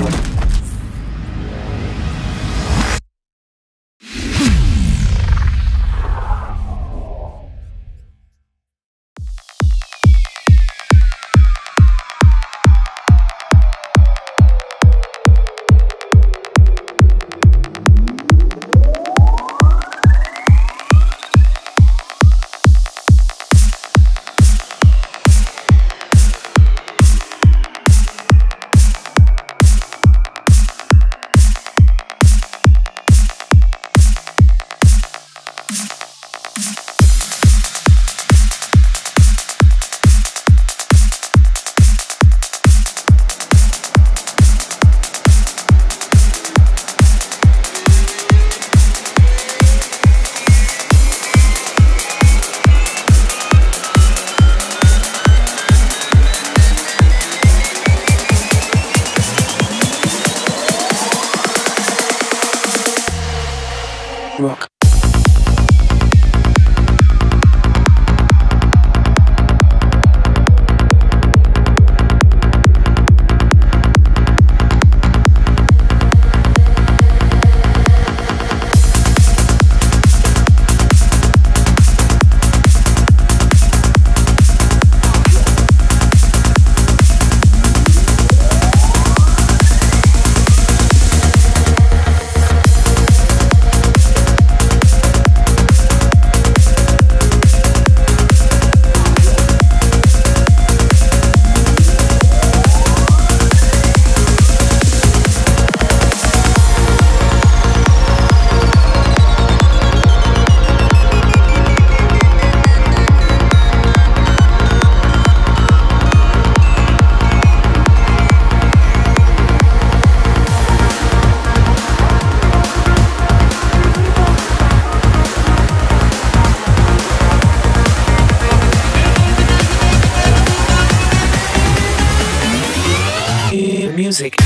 rock. Music.